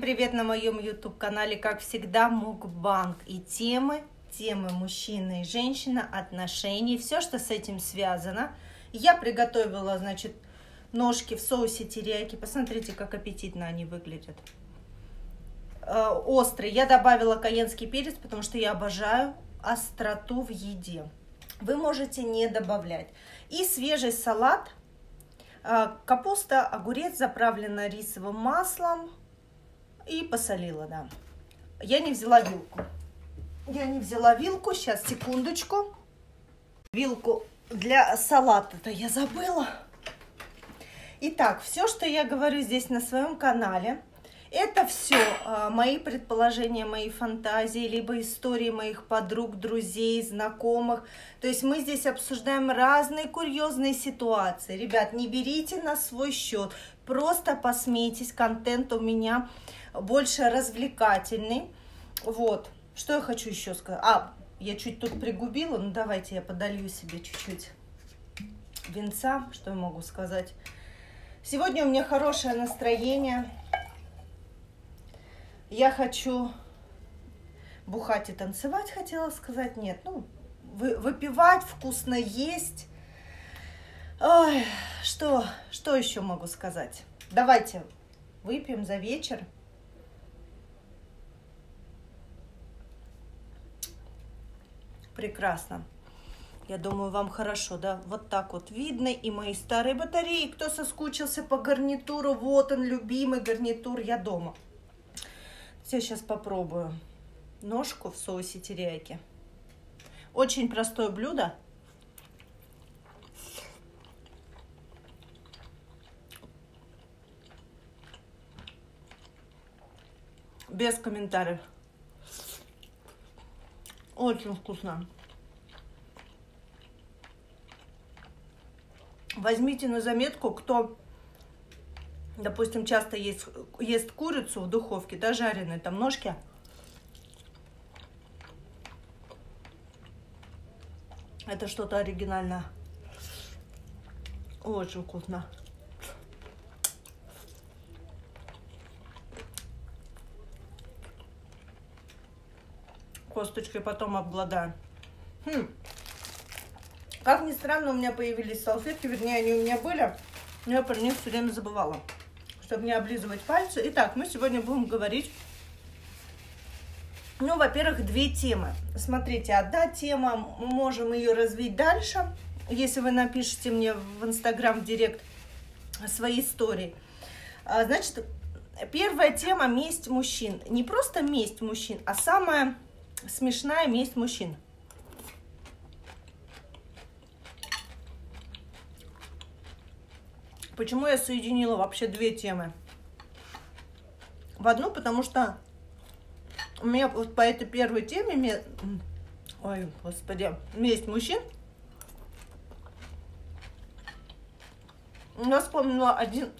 Привет на моем YouTube канале, как всегда, Мукбанк и темы, темы мужчина и женщина, отношений, все, что с этим связано. Я приготовила, значит, ножки в соусе терияки. Посмотрите, как аппетитно они выглядят. Э, острый. Я добавила каенский перец, потому что я обожаю остроту в еде. Вы можете не добавлять. И свежий салат. Э, капуста, огурец заправлена рисовым маслом, и посолила, да. Я не взяла вилку. Я не взяла вилку. Сейчас, секундочку. Вилку для салата-то я забыла. Итак, все, что я говорю здесь на своем канале, это все а, мои предположения, мои фантазии, либо истории моих подруг, друзей, знакомых. То есть мы здесь обсуждаем разные курьезные ситуации. Ребят, не берите на свой счет, просто посмейтесь, контент у меня больше развлекательный. Вот. Что я хочу еще сказать? А, я чуть тут пригубила, ну давайте я подолью себе чуть-чуть винца, что я могу сказать. Сегодня у меня хорошее настроение. Я хочу бухать и танцевать, хотела сказать. Нет, ну, выпивать, вкусно есть. Ой, что, что еще могу сказать? Давайте выпьем за вечер. Прекрасно. Я думаю, вам хорошо, да? Вот так вот видно. И мои старые батареи. Кто соскучился по гарнитуру, вот он, любимый гарнитур, я дома. Я сейчас попробую ножку в соусе терияки. Очень простое блюдо. Без комментариев. Очень вкусно. Возьмите на заметку, кто, допустим, часто ест, ест курицу в духовке, да, жареные там ножки. Это что-то оригинальное. Очень вкусно. Косточкой потом обгладаю. Хм. Как ни странно, у меня появились салфетки, вернее, они у меня были, но я про них все время забывала, чтобы не облизывать пальцы. Итак, мы сегодня будем говорить, ну, во-первых, две темы. Смотрите, одна тема, мы можем ее развить дальше, если вы напишите мне в Инстаграм, в Директ свои истории. А, значит, первая тема – месть мужчин. Не просто месть мужчин, а самая смешная месть мужчин. Почему я соединила вообще две темы? В одну, потому что у меня вот по этой первой теме, ой, господи, месть мужчин, я вспомнила один,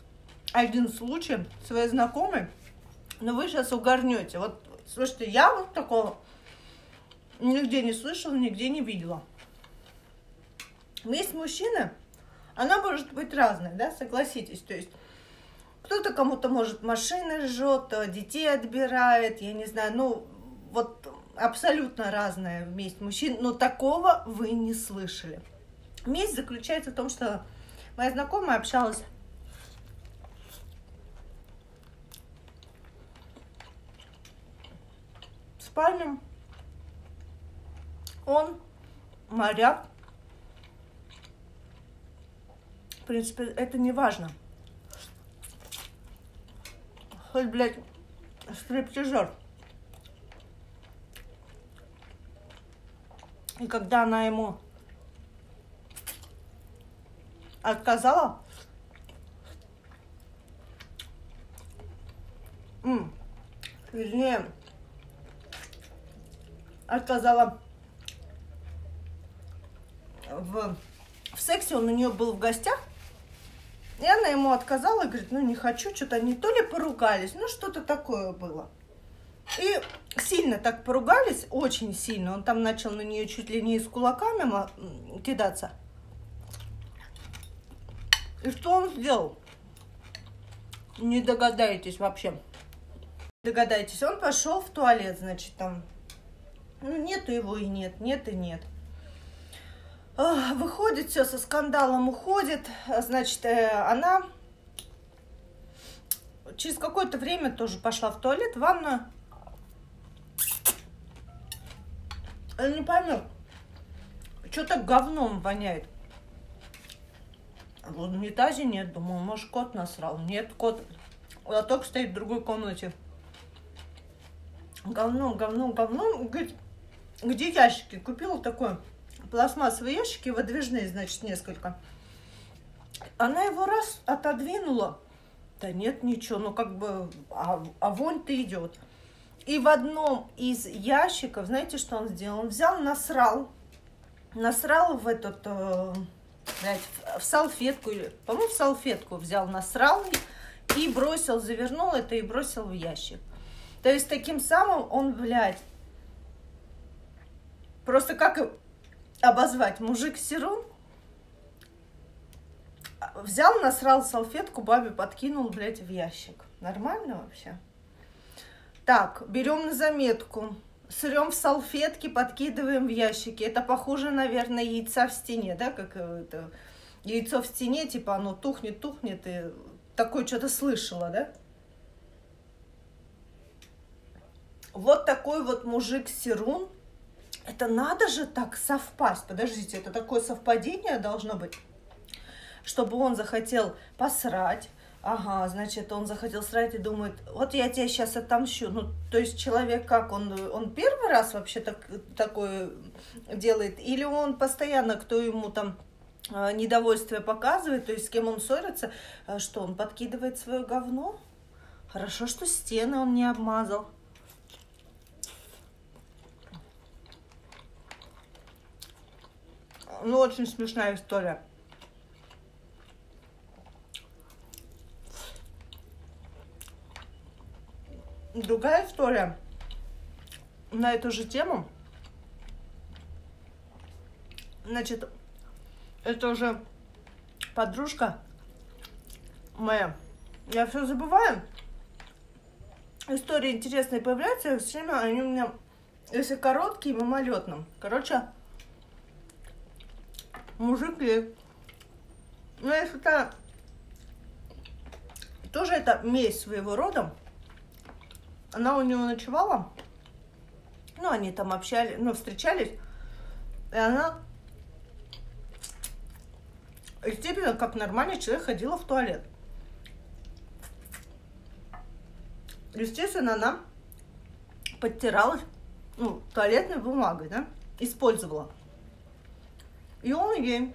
один случай своей знакомой, но вы сейчас угорнете. Вот, слушайте, я вот такого нигде не слышала, нигде не видела. Месть мужчины, она может быть разная, да, согласитесь. То есть кто-то кому-то, может, машины жжет, детей отбирает, я не знаю, ну, вот абсолютно разная месть мужчин, но такого вы не слышали. Месть заключается в том, что моя знакомая общалась с парнем, он моряк. В принципе, это не важно. Хоть, блядь, стриптизер. И когда она ему отказала, вернее, отказала в, в сексе, он у нее был в гостях, и она ему отказала, говорит, ну не хочу, что-то они то ли поругались, ну что-то такое было. И сильно так поругались, очень сильно. Он там начал на нее чуть ли не с кулаками кидаться. И что он сделал? Не догадаетесь вообще. Догадайтесь, он пошел в туалет, значит, там, ну, нету его и нет, нет и нет. Выходит, все со скандалом уходит, значит, э, она через какое-то время тоже пошла в туалет, в ванную. Не пойму, что-то говном воняет. В унитазе нет, думаю, может, кот насрал. Нет, кот лоток стоит в другой комнате. Говно, говно, говно. Говорит, где ящики? Купила такое пластмассовые ящики, выдвижные, значит, несколько. Она его раз отодвинула. Да нет, ничего, ну как бы, а, а вонь-то идет. И в одном из ящиков, знаете, что он сделал? Он взял, насрал, насрал в этот, э, блядь, в салфетку, по-моему, в салфетку взял, насрал и бросил, завернул это и бросил в ящик. То есть таким самым он, блядь, просто как обозвать, мужик Серун, взял, насрал салфетку, бабе подкинул, блядь, в ящик. Нормально вообще? Так, берем на заметку. Срем в салфетки, подкидываем в ящики. Это похоже, наверное, яйца в стене, да, как это яйцо в стене, типа оно тухнет, тухнет, и такое что-то слышала, да? Вот такой вот мужик Серун. Это надо же так совпасть. Подождите, это такое совпадение должно быть, чтобы он захотел посрать. Ага, значит, он захотел срать и думает, вот я тебя сейчас отомщу. Ну, то есть человек как, он, он первый раз вообще так, такое делает? Или он постоянно, кто ему там а, недовольствие показывает, то есть с кем он ссорится, а что он подкидывает свое говно? Хорошо, что стены он не обмазал. Ну, очень смешная история. Другая история на эту же тему. Значит, это уже подружка моя. Я все забываю. Истории интересные появляются, все время они у меня, если короткие, мимолетным. Короче, мужики. Ну, если это тоже это месть своего рода. Она у него ночевала. Ну, они там общались, ну, встречались. И она естественно, как нормальный человек ходила в туалет. Естественно, она подтиралась ну, туалетной бумагой, да, использовала. И он ей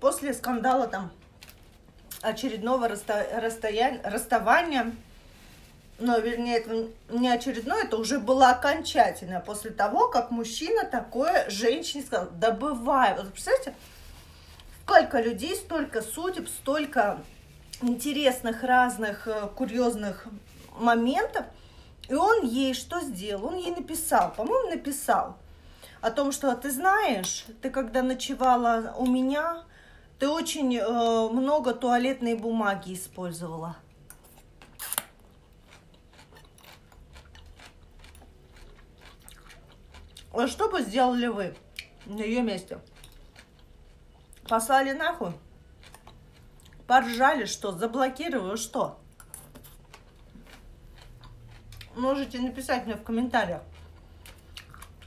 после скандала там очередного расста... расстояния, расставания но вернее, это не очередное, это уже было окончательное, после того, как мужчина такое женщине сказал, да бывает. Вот представляете, сколько людей, столько судеб, столько интересных, разных, э, курьезных моментов, и он ей что сделал? Он ей написал, по-моему, написал о том, что ты знаешь, ты когда ночевала у меня, ты очень э, много туалетной бумаги использовала. Вот что бы сделали вы на ее месте? Послали нахуй? Поржали, что? Заблокировали, что? Можете написать мне в комментариях.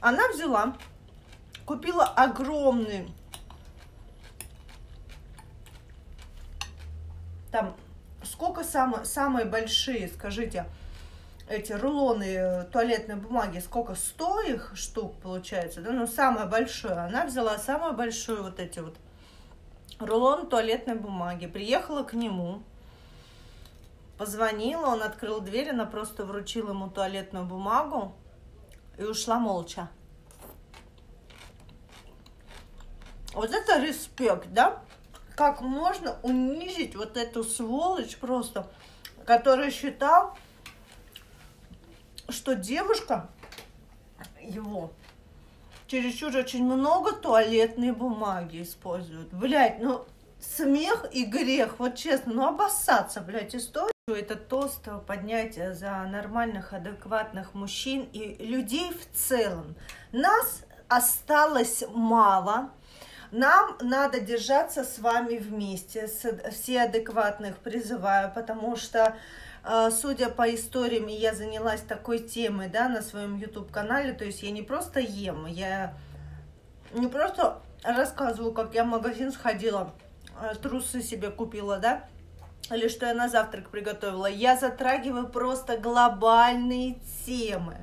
Она взяла, купила огромный там сколько самые, самые большие, скажите, эти рулоны э, туалетной бумаги, сколько, 100 их штук получается, да, ну, самое большое, она взяла самое большое вот эти вот рулон туалетной бумаги, приехала к нему, позвонила, он открыл дверь, она просто вручила ему туалетную бумагу и ушла молча. Вот это респект, да? Как можно унизить вот эту сволочь просто, который считал, что девушка его чересчур очень много туалетной бумаги использует. Блять, ну смех и грех, вот честно, ну обоссаться, блядь, история. Это тост поднять за нормальных, адекватных мужчин и людей в целом. Нас осталось мало, нам надо держаться с вами вместе, все адекватных призываю, потому что а, судя по историям, я занялась такой темой, да, на своем YouTube-канале, то есть я не просто ем, я не просто рассказываю, как я в магазин сходила, а, трусы себе купила, да, или что я на завтрак приготовила. Я затрагиваю просто глобальные темы.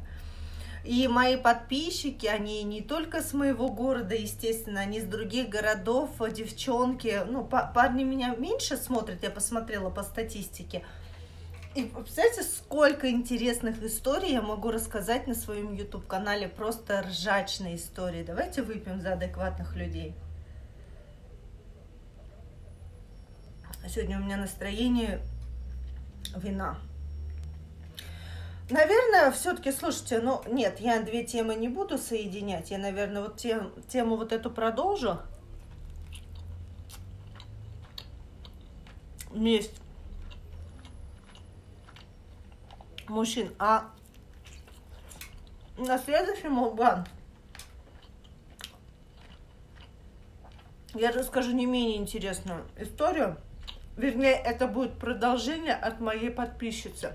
И мои подписчики, они не только с моего города, естественно, они с других городов, девчонки, ну, парни меня меньше смотрят, я посмотрела по статистике, и представляете, сколько интересных историй я могу рассказать на своем YouTube-канале. Просто ржачные истории. Давайте выпьем за адекватных людей. Сегодня у меня настроение вина. Наверное, все-таки, слушайте, ну, нет, я две темы не буду соединять. Я, наверное, вот тем, тему вот эту продолжу. Месть мужчин. А на следующем мукбан я расскажу не менее интересную историю. Вернее, это будет продолжение от моей подписчицы.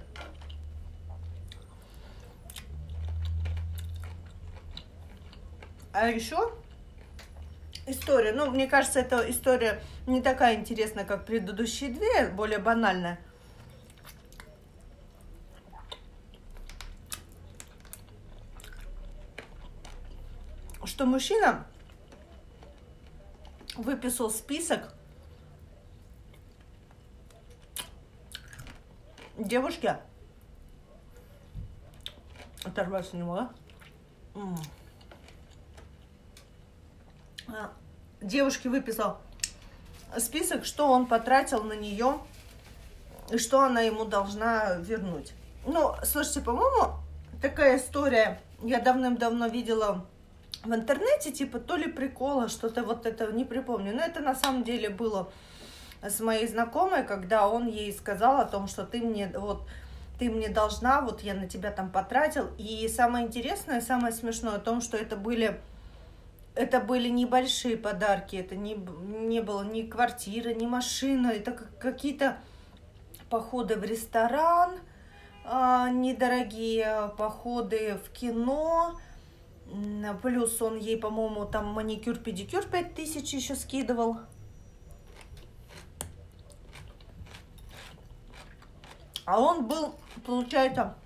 А еще история, ну, мне кажется, эта история не такая интересная, как предыдущие две, более банальная. что мужчина выписал список девушки. Оторваться не могла. Девушке выписал список, что он потратил на нее и что она ему должна вернуть. Ну, слушайте, по-моему, такая история я давным-давно видела в интернете, типа, то ли прикола, что-то вот это, не припомню. Но это на самом деле было с моей знакомой, когда он ей сказал о том, что ты мне, вот, ты мне должна, вот я на тебя там потратил. И самое интересное, самое смешное о том, что это были, это были небольшие подарки, это не, не было ни квартиры, ни машина, это какие-то походы в ресторан, а, недорогие походы в кино, Плюс он ей, по-моему, там маникюр-педикюр 5000 еще скидывал. А он был, получается,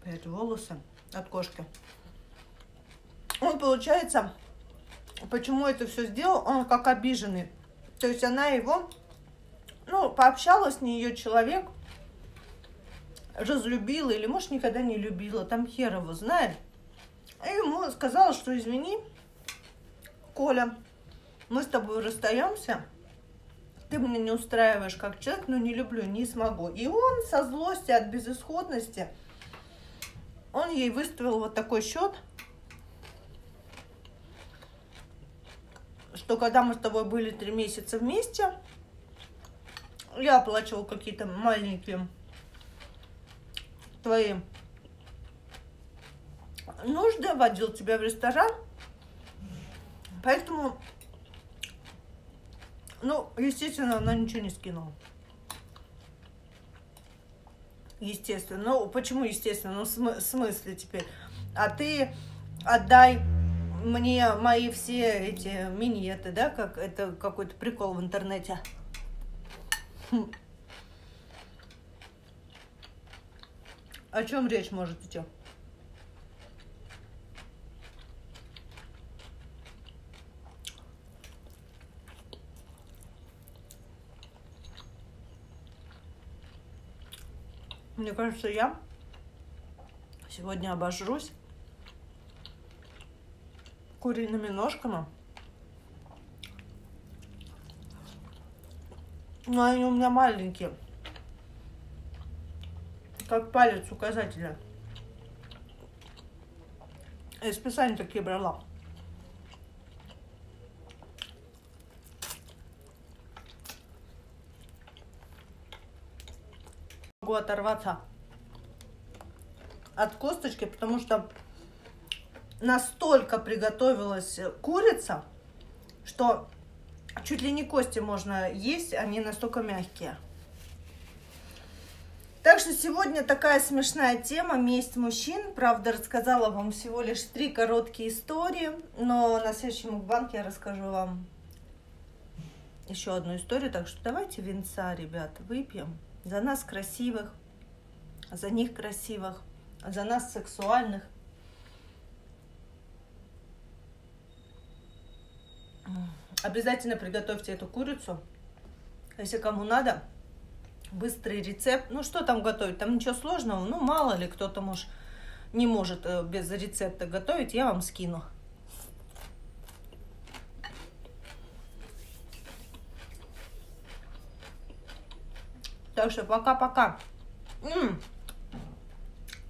опять волосы от кошки. Он, получается, почему это все сделал, он как обиженный. То есть она его, ну, пообщалась с ней ее человек, разлюбила или, может, никогда не любила, там хер его знает. И ему сказала, что извини, Коля, мы с тобой расстаемся, ты меня не устраиваешь как человек, но не люблю, не смогу. И он со злости от безысходности, он ей выставил вот такой счет, что когда мы с тобой были три месяца вместе, я оплачивал какие-то маленькие твои нужды, водил тебя в ресторан. Поэтому, ну, естественно, она ничего не скинула. Естественно. Ну, почему естественно? Ну, в смысле теперь? А ты отдай мне мои все эти миньеты, да, как это какой-то прикол в интернете. О чем речь может идти? Мне кажется, я сегодня обожрусь куриными ножками. Но они у меня маленькие. Как палец указателя. Я специально такие брала. Могу оторваться от косточки, потому что настолько приготовилась курица, что чуть ли не кости можно есть, они настолько мягкие. Так что сегодня такая смешная тема «Месть мужчин». Правда, рассказала вам всего лишь три короткие истории, но на следующем мукбанке я расскажу вам еще одну историю. Так что давайте венца, ребят, выпьем за нас красивых, за них красивых, за нас сексуальных. Обязательно приготовьте эту курицу. Если кому надо, быстрый рецепт. Ну, что там готовить? Там ничего сложного. Ну, мало ли, кто-то, может, не может э, без рецепта готовить. Я вам скину. Так что пока-пока.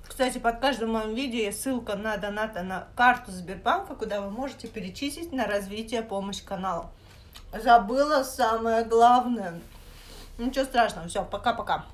Кстати, под каждым моим видео есть ссылка на доната на карту Сбербанка, куда вы можете перечислить на развитие помощь каналу. Забыла самое главное. Ничего страшного. Все, пока-пока.